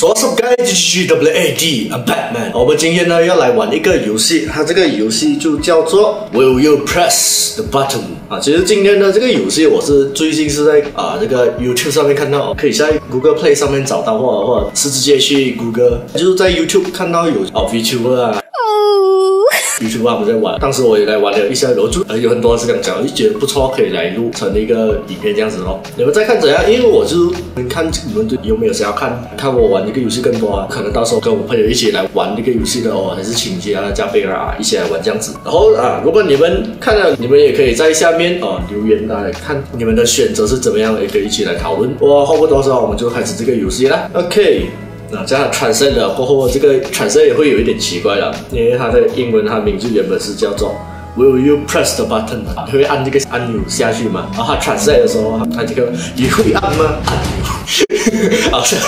What's up guys? G W A D, I'm Batman。我们今天呢要来玩一个游戏，它这个游戏就叫做 Will you press the button？啊，其实今天的这个游戏我是最近是在啊这个 YouTube 上面看到，可以在 Google Play 上面找到，或者或者是直接去 Google，就是在 YouTube 看到有哦 VTuber 啊。YouTube 我们在玩，当时我也来玩了一下，然后就呃有很多是这样讲，就觉得不错，可以来录成一个影片这样子咯。你们再看怎样？因为我就看你们有没有想要看看我玩一个游戏更多啊？可能到时候跟我朋友一起来玩这个游戏的哦，还是请其他的嘉宾啊一起来玩这样子。然后啊，如果你们看了，你们也可以在下面哦留言来看你们的选择是怎么样，也可以一起来讨论。我话不多说，我们就开始这个游戏啦。OK。那这样 translate 了过后，这个 translate 也会有一点奇怪了，因为它的英文它名字原本是叫做 Will you press the button？你会按这个按钮下去吗？然后它 translate 的时候，它这个你会按吗？按钮，好像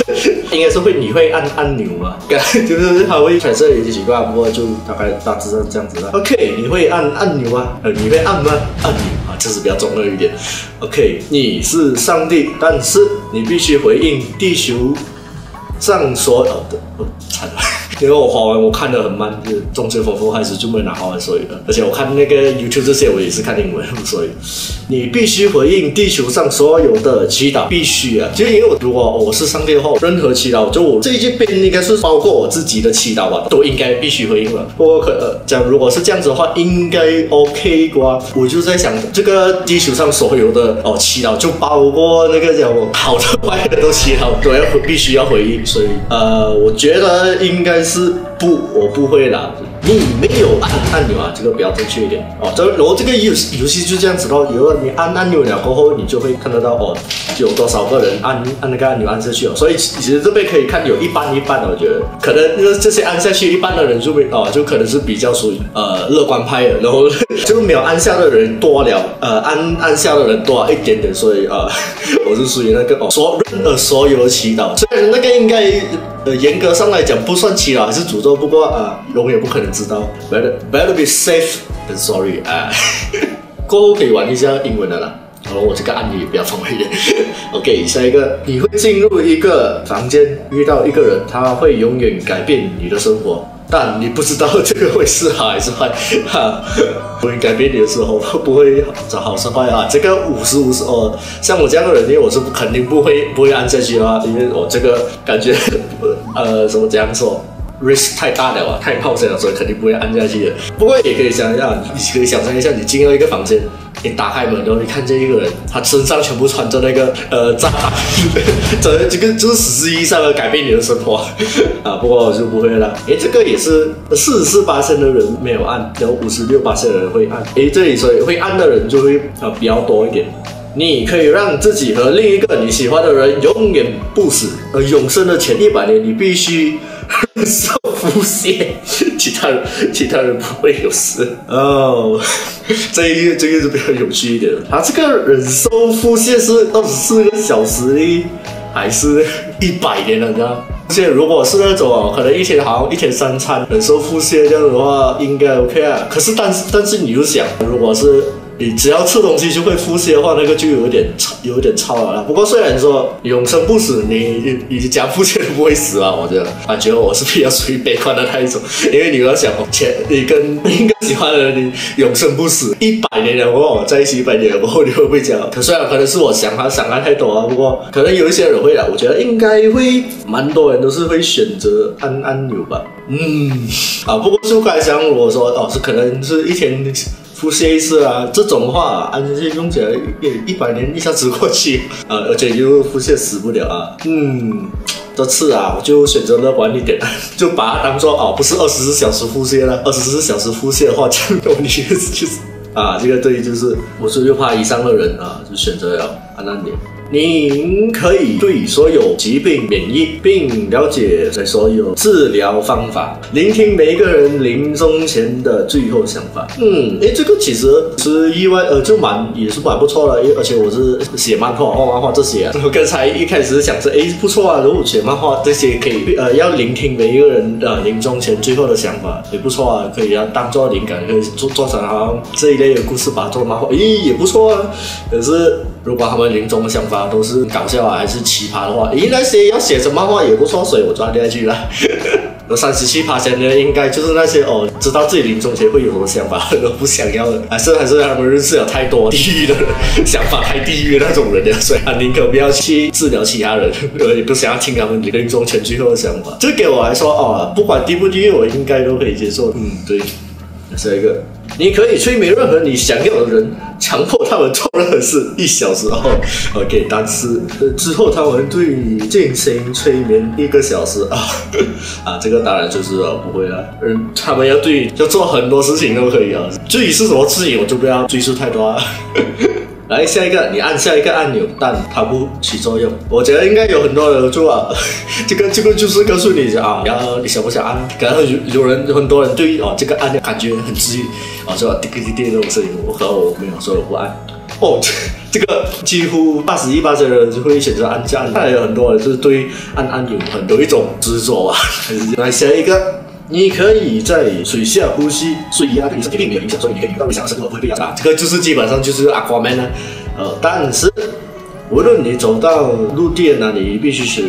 应该是会你会按按钮吗？就是它会 translate 有点奇怪，不过就大概大致上这样子了。OK，你会按按钮吗？呃，你会按吗？按钮啊，这是比较中二一点。OK，你是上帝，但是你必须回应地球。上所有的，我惨了，因为我华文我看的很慢，就是中间丰富开始就没拿华文所以了，而且我看那个 YouTube 这些我也是看英文，所以你必须回应地球上所有的祈祷，必须啊！就因为我如果我是上帝的话，任何祈祷，就我这一边应该是包括我自己的祈祷吧，都应该必须回应了。不过可讲如果是这样子的话，应该 OK 瓜。我就在想，这个地球上所有的哦祈祷，就包括那个叫我好的坏的都祈祷，都要必须要回应。所以，呃，我觉得应该是是不，我不会啦。你没有按按钮啊，这个比较正确一点哦。这然后这个游游戏就这样子咯。有了你按按钮了过后，你就会看得到哦，有多少个人按按那个按钮按下去哦。所以其实这边可以看有一半一半的，我觉得可能这这些按下去一半的人就会哦，就可能是比较属于呃乐观派的，然后就没有按下的人多了，呃按按下的人多了一点点，所以呃我是属于那个哦所呃所有的祈祷，虽然那个应该。呃，严格上来讲不算祈祷还是诅咒，不过啊，永远不可能知道。Better better be safe than sorry 啊。过后可以玩一下英文的啦。好了，我这个案例比较方便一点。OK，下一个，你会进入一个房间，遇到一个人，他会永远改变你的生活。但你不知道这个会是好还是坏，哈，不会改变你的时候不会找好是坏啊，这个五十五十哦，像我这样的人，因为我是肯定不会不会按下去的，因为我这个感觉，呃，什么这样说，risk 太大了啊，太冒险了，所以肯定不会按下去的。不过也可以想一下，你可以想象一下，你进入一个房间。你打开门，然后你看见一个人，他身上全部穿着那个呃炸弹，这这个就是实质意义上的改变你的生活 啊。不过我就不会了。诶，这个也是四十四八线的人没有按，有五十六八线的人会按。诶，这里所以会按的人就会呃比较多一点。你可以让自己和另一个你喜欢的人永远不死，而永生的前一百年，你必须 受腹泻，其他人其他人不会有事哦。这一个这个是比较有趣一点的。他这个忍受腹泻是二十四个小时呢，还是一百年了呢？而且如果是那种可能一天好像一天三餐忍受腹泻这样的话，应该 OK 啊。可是但是但是你就想，如果是你只要吃东西就会腹泻的话，那个就有点超，有点超了啦。不过虽然说永生不死，你你讲腹泻都不会死啊，我觉得，感觉我是比较属于悲观的那一种。因为你要想，前你跟一个喜欢的人，你永生不死，一百年了，我在一起一百年，后你会不会讲？可虽然可能是我想他想的太多啊，不过可能有一些人会啊，我觉得应该会蛮多人都是会选择按按钮吧。嗯，啊，不过就刚才讲，我说哦，是可能是一天。腹泻一次啊，这种话按下去用起来一一百年一下子过去啊，而且又腹泻死不了啊。嗯，这次啊，我就选择乐观一点，就把它当做哦，不是二十四小时腹泻了。二十四小时腹泻的话，这样问题就是啊，这个对就是我是又怕以上的人啊，就选择要按按钮。您可以对所有疾病免疫，并了解所有治疗方法，聆听每一个人临终前的最后想法。嗯，诶，这个其实是意外，呃，就蛮也是蛮不错的。而且我是写漫画、画漫画这些，我刚才一开始想着，诶，不错啊，如果写漫画这些可以，呃，要聆听每一个人的临终前最后的想法，也不错啊，可以要当做灵感，可以做做成好像这一类的故事，把它做漫画，咦，也不错啊。可是。如果他们临终的想法都是搞笑啊，还是奇葩的话，咦，那些要写成漫画也不错，所以我抓下去了。有三十七趴现的应该就是那些哦，知道自己临终前会有什么想法都不想要的，还是还是他们认识了太多地狱的人，想法太地狱的那种人了，所以他宁可不要去治疗其他人，也不想要听他们临终前最后的想法。这给我来说哦，不管地不地狱，我应该都可以接受。嗯，对。下一个，你可以催眠任何你想要的人，强迫他们做任何事，一小时后，OK，但是之后他们对你进行催眠一个小时啊 啊，这个当然就是不会了。嗯，他们要对要做很多事情都可以啊，至于是什么事情，我就不要追述太多了。来下一个，你按下一个按钮，但它不起作用。我觉得应该有很多人做啊，这 个这个就是告诉你啊，然后你想不想按？然后有有人很多人对哦这个按钮感觉很治愈啊，是吧？滴滴滴这种声音，我和我没有说我不按。哦，这个几乎八十一八的人就会选择按下。看来有很多人就是对按按钮很多一种执着啊。来下一个。你可以在水下呼吸，水压对身体并没有影响，所以你可以遇到危险的时候不会被压。这个就是基本上就是 Aquaman 呢，呃，但是无论你走到陆地哪里，必须是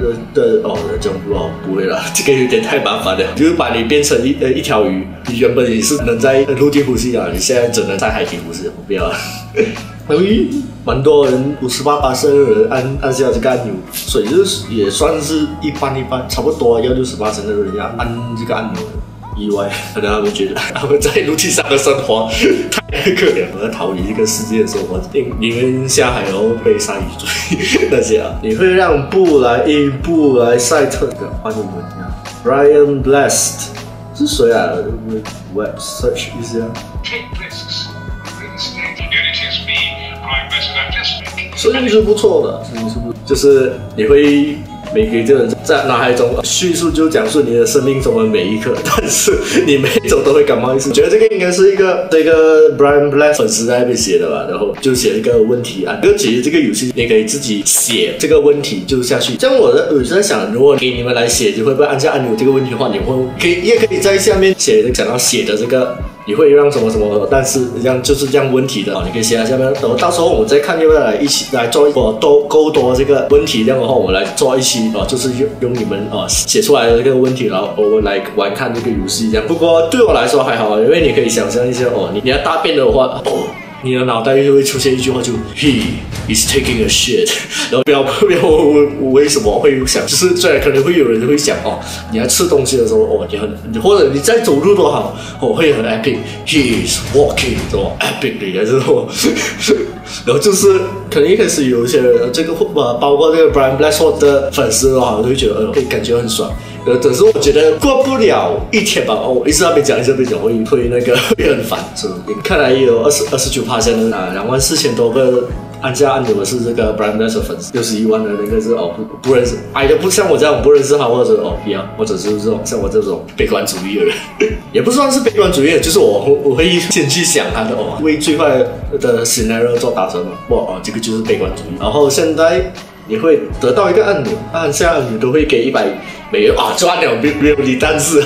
呃的哦，这样不哦不会了，这个有点太麻烦了，就是把你变成一呃一条鱼，你原本你是能在陆地呼吸啊，你现在只能在海底呼吸，不要了。哎，蛮多人五十八八升的人按按下这个按钮，所以就是也算是一般一般，差不多要六十八升的人要按这个按钮。意外，可能他们觉得他们在陆地上的生活太可怜了，逃离这个世界的生活，宁宁愿下海然后被鲨鱼追那些啊。你会让布莱因布莱赛特的欢迎文啊，Brian Blessed 是谁啊？Web search 一下。声音是不错的，声音是不，就是你会每个人在脑海中叙述，就讲述你的生命中的每一刻，但是你每一种都会感冒一次。觉得这个应该是一个 这个 Brian Black 粉丝在那边写的吧，然后就写一个问题啊。就其实这个游戏你可以自己写这个问题就是下去。像我的，我是在想，如果给你们来写，你会不会按下按钮这个问题的话，你会可以也可以在下面写想要写的这个。你会让什么什么？但是这样就是这样问题的啊！你可以写在下面，等到时候我们再看要不要来一起来做一波多勾多这个问题，这样的话我们来做一期啊，就是用用你们啊写出来的这个问题，然后我们来玩看这个游戏这样。不过对我来说还好，因为你可以想象一下哦，你你要大便的话哦。你的脑袋就会出现一句话，就 He is taking a shit，然后不要不要问我为什么会想，就是虽然可能会有人会想哦，你在吃东西的时候哦，你很或者你在走路都好，哦会很 epic，He is walking，这种 epic 的这种，然后就是可能一开始有一些人这个呃，包括这个 Brian Blackford 的粉丝的话，都会觉得呃，感觉很爽。呃，但是我觉得过不了一天吧，哦，一直在那边讲，一直在那边讲，我会会那个会很烦，是看来也有二十二十九趴现在啊，两万四千多个按下按钮的是这个 brandless 粉丝，六十一万的那个是哦不不认识，矮的不像我这样不认识他，或者哦不要，或者是这种像我这种悲观主义的人，也不算是悲观主义，就是我我会先去想他的哦，为最坏的 scenario 做打算嘛，哇哦，这个就是悲观主义。然后现在你会得到一个按钮，按下按钮都会给一百。美元啊，就按钮没没有你，但 是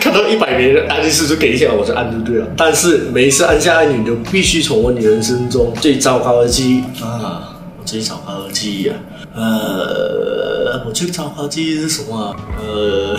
看到一百美元按一次就给一下，我就按就对了。但是每一次按下按钮，你就必须重温你人生中最糟糕的记忆啊！我最糟糕的记忆啊，呃，我最糟糕的记忆是什么？啊呃。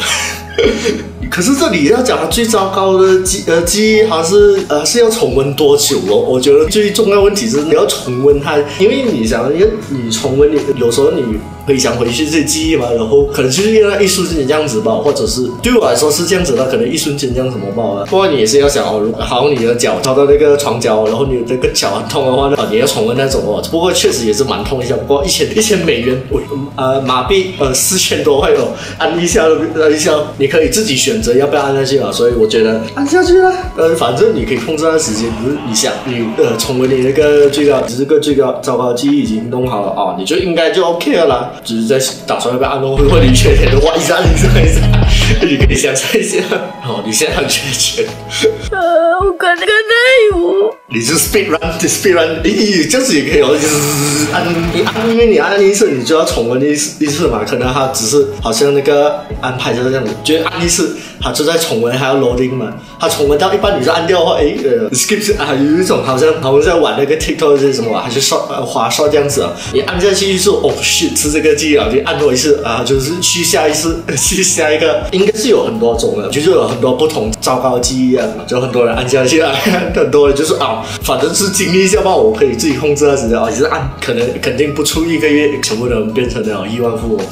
可是这里要讲的最糟糕的记呃记忆，还是呃是要重温多久哦？我觉得最重要问题是你要重温它，因为你想，因为你重温你有时候你回想回去这些记忆嘛，然后可能就是因为一瞬间这样子吧，或者是对我来说是这样子的，可能一瞬间这样怎么爆啊？不过你也是要想哦，如果好你的脚撞到那个床角，然后你的这个脚很痛的话，那你要重温那种哦。不过确实也是蛮痛一下，不过一千一千美元，我呃马币呃四千多块哦，按一下按一下，你可以自己选择。要不要按下去啊？所以我觉得按下去了。呃，反正你可以控制那时间，不是你想你呃重温你那个最高，只是个最高糟糕记忆已经弄好了啊，你就应该就 OK 了啦。只是在打算要不要按弄，如果你缺钱的话，一下一下一下，你可以想象一下。哦，你现在很缺钱。呃，我可能可有。你是 speed run，speed run，咦，这样子也可以哦，就是按你按，因为你按一次，你就要重温一次一次嘛。可能它只是好像那个安排就是这样子。觉就按一次，它就在重温，还要 loading 嘛。它重温到一半你就按掉的话，诶，呃，skip 啊，有一种好像好像在玩那个 TikTok 是什么，还是刷呃滑刷这样子啊。你按下去就是哦 shit 是这个记忆啊，你按多一次啊，就是去下一次去下一个，应该是有很多种的，就是有很多不同糟糕记忆啊，就很多人按下去啊，很多人就是啊，反正是经历一下吧，我可以自己控制啊，时间啊，就是按，可能肯定不出一个月，全部都变成了亿万富翁。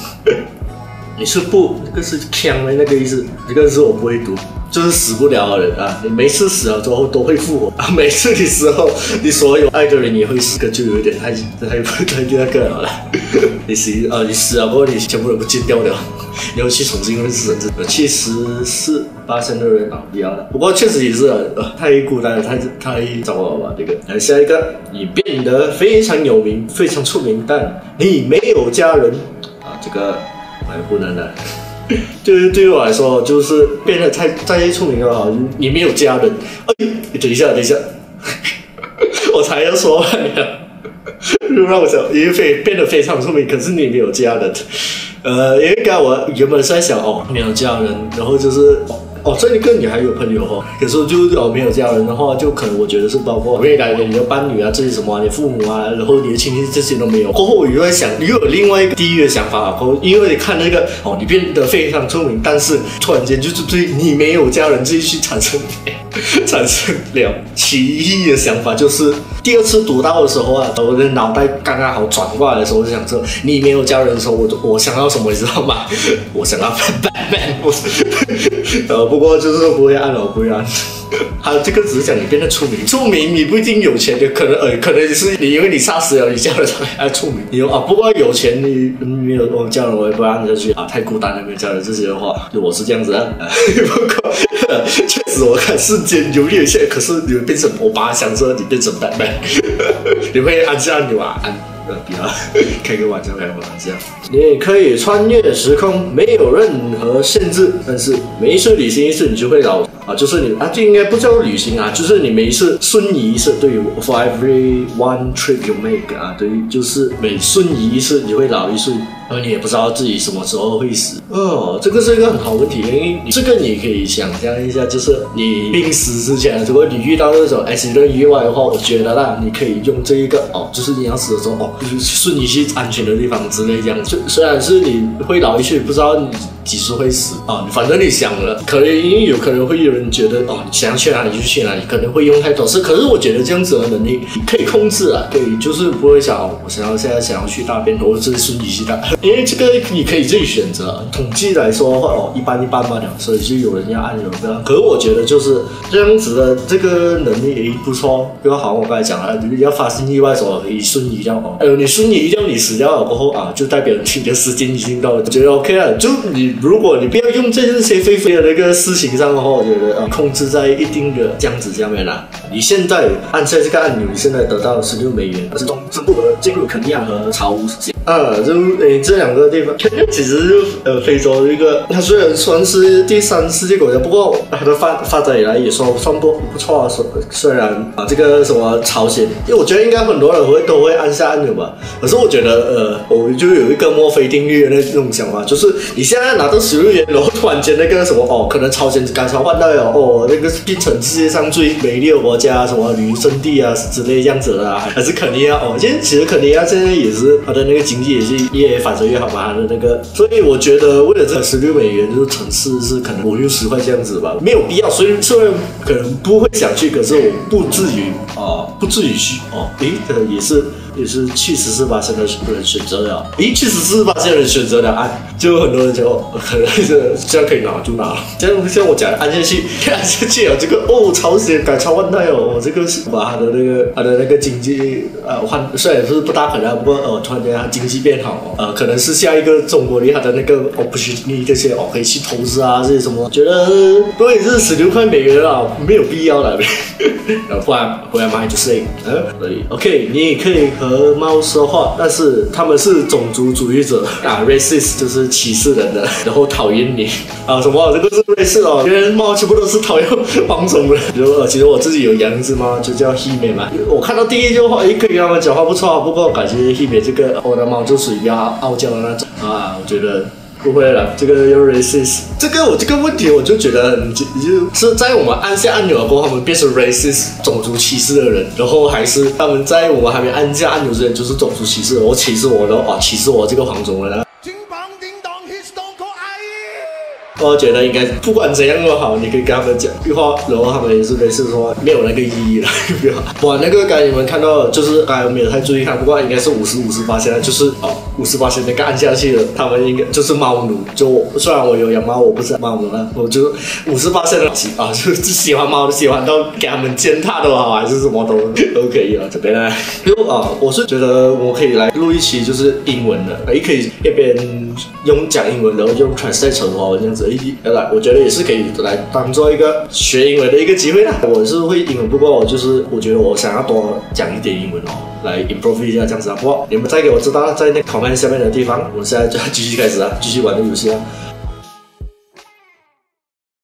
你是不，这个是枪的那个意思，这个字我不会读，就是死不了的人啊！你每次死了之后都会复活啊！每次你死后，你所有爱的人也会死，这就有点太太太那个了。你死啊，你死了过后，你全部人不见掉了，你要去重新认识人，七十四八千的人啊，一样的。不过确实也是呃，太孤单了，太太糟糕了吧？这个来下一个，你变得非常有名，非常出名，但你没有家人啊，这个。蛮不能的，就是对于我来说，就是变得太太出名了。你没有家人，哎，等一下，等一下，我才要说完呀。让我想，因为变得非常出名，可是你没有家人，呃，因为刚我原本是在想哦，没有家人，然后就是。哦，这一个你还有朋友哈，可是就是哦没有家人的话，就可能我觉得是包括未来的你的伴侣啊，这些什么，你父母啊，然后你的亲戚这些都没有。过后我又在想，又有另外一个地狱的想法，后因为你看那个哦，你变得非常聪明，但是突然间就是对你没有家人这一去产生 产生了奇异的想法，就是第二次读到的时候啊，我的脑袋刚刚好转过来的时候，我就想说，你没有家人的时候，我我想要什么，你知道吗？我想要 Batman，呃。不过就是不会按了，不会按。他这个只是讲你变得出名，出名你不一定有钱的，可能呃，可能是你因为你杀死了你家人才出名。有啊，不过有钱你没有我家人，我也不按下去啊，太孤单了，没有家人这些的话，就我是这样子啊。不 过确实我看世间犹豫一下，可是你变成我爸想说你变成蛋蛋，你会按下按钮啊？按。呃，比较开个玩笑，开个玩笑。你可以穿越时空，没有任何限制，但是每一次旅行一次，你就会老啊。就是你啊，这应该不叫旅行啊，就是你每一次瞬移一次，对于 for every one trip you make 啊，对于就是每瞬移一次，你会老一岁。而你也不知道自己什么时候会死哦，这个是一个很好问题，因为这个你可以想象一下，就是你病死之前，如果你遇到那种 S 的意外的话，我觉得啦，你可以用这一个哦，就是你要死的时候哦，就是瞬移去安全的地方之类这样。就虽然是你会老一岁，不知道你几时会死啊，反正你想了，可能因为有可能会有人觉得哦，你想去哪里就去哪里，可能会用太多。是，可是我觉得这样子的能力可以控制啊，可以就是不会想，我想要现在想要去大便，或者是瞬移去大。因为这个你可以自己选择，统计来说的话哦，一般一般般了，所以就有人要按，有人不要。可是我觉得就是这样子的这个能力诶不错，就好像我刚才讲了，你要发生意外的时候可以瞬移掉哦，呃，你瞬移掉你死掉了过后啊，就代表你的时间已经到了，觉得 OK 了。就你如果你不要用这些非非的那个事情上的话，我觉得呃控制在一定的这样子下面啦。你现在按下这个按钮，你现在得到十六美元，是从中部的进入肯尼亚和朝鲜。啊，就诶这两个地方，其实就呃非洲一个，它虽然算是第三世界国家，不过它的发发展以来也算算不不错啊。虽虽然啊这个什么朝鲜，因为我觉得应该很多人会都会按下按钮吧。可是我觉得呃，我就有一个墨菲定律的那种想法，就是你现在拿到十六元，然后突然间那个什么哦，可能朝鲜改朝换代了哦，那个变成世界上最美丽的国家，什么旅游胜地啊之类这样子的啊，还是肯尼亚哦，现在其实肯尼亚现在也是它的那个经济也是越发展越好嘛，它的那个，所以我觉得为了这十六美元，就是城市是可能五六十块这样子吧，没有必要。所以虽然可能不会想去，可是我不至于啊，不至于去哦。诶，呃，也是。也是七十四八现在人选择了，咦，七十四八现在人选择了啊，就很多人就可能是这样可以拿就拿了，这样像我讲按下去，按下去啊，这个哦，朝鲜改朝换代哦，我这个是把他的那个他的那个经济呃换，虽然是不大可能，不过呃突然间他经济变好，呃可能是下一个中国厉害的那个哦不许你这些哦可以去投资啊这些什么，觉得不也是十六块美元啊，没有必要了呗，然后 不然不然买就是，嗯，可以，OK，你也可以。和猫说话，但是他们是种族主义者啊，racist 就是歧视人的，然后讨厌你啊什么？这个是 racist 哦，因为猫全部都是讨厌黄种人。比如，其实我自己有养一只猫，就叫 Hime 嘛。我看到第一句话，诶，可以跟他们讲话不错，不过感觉 Hime 这个我的猫就属于比较傲娇的那种啊，我觉得。不会了，这个又 racist。这个我这个问题我就觉得你就就是在我们按下按钮过后，他们变成 racist 种族歧视的人，然后还是他们在我们还没按下按钮之前就是种族歧视，我歧视我然后啊，歧视我这个黄种人啊。我觉得应该不管怎样都好，你可以跟他们讲句话，然后他们也是类似说没有那个意义了，不要。哇，那个刚才你们看到，就是刚才没有太注意看，不过应该是五十五十八现在就是哦，五十八现在干下去了，他们应该就是猫奴。就虽然我有养猫，我不是猫奴啊，我就五十八现在啊，就喜欢猫的，喜欢到给他们践踏都好，还是什么都都可以了。这边呢，就啊，我是觉得我可以来录一期就是英文的，也可以一边用讲英文，然后用 translate 成华文这样子。来，我觉得也是可以来当做一个学英文的一个机会啦。我是会英文，不过我就是我觉得我想要多讲一点英文哦，来 improve 一下这样子啊。不过你们再给我知道，在那 comment 下面的地方，我们现在就要继续开始啊，继续玩这个游戏啊。